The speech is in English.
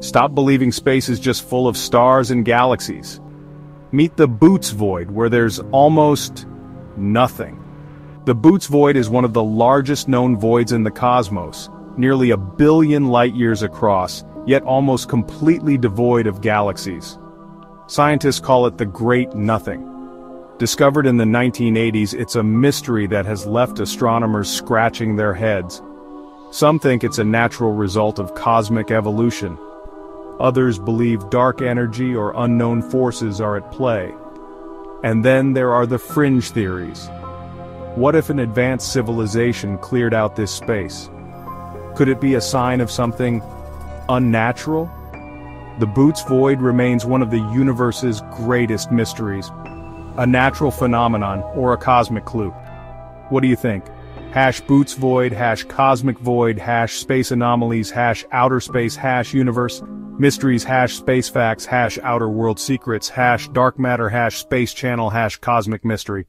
Stop believing space is just full of stars and galaxies. Meet the Boots Void, where there's almost nothing. The Boots Void is one of the largest known voids in the cosmos, nearly a billion light-years across, yet almost completely devoid of galaxies. Scientists call it the Great Nothing. Discovered in the 1980s, it's a mystery that has left astronomers scratching their heads. Some think it's a natural result of cosmic evolution. Others believe dark energy or unknown forces are at play. And then there are the fringe theories. What if an advanced civilization cleared out this space? Could it be a sign of something unnatural? The Boots Void remains one of the universe's greatest mysteries. A natural phenomenon or a cosmic clue. What do you think? Hash Boots Void, hash Cosmic Void, hash Space Anomalies, hash Outer Space, hash Universe. Mysteries hash space facts hash outer world secrets hash dark matter hash space channel hash cosmic mystery.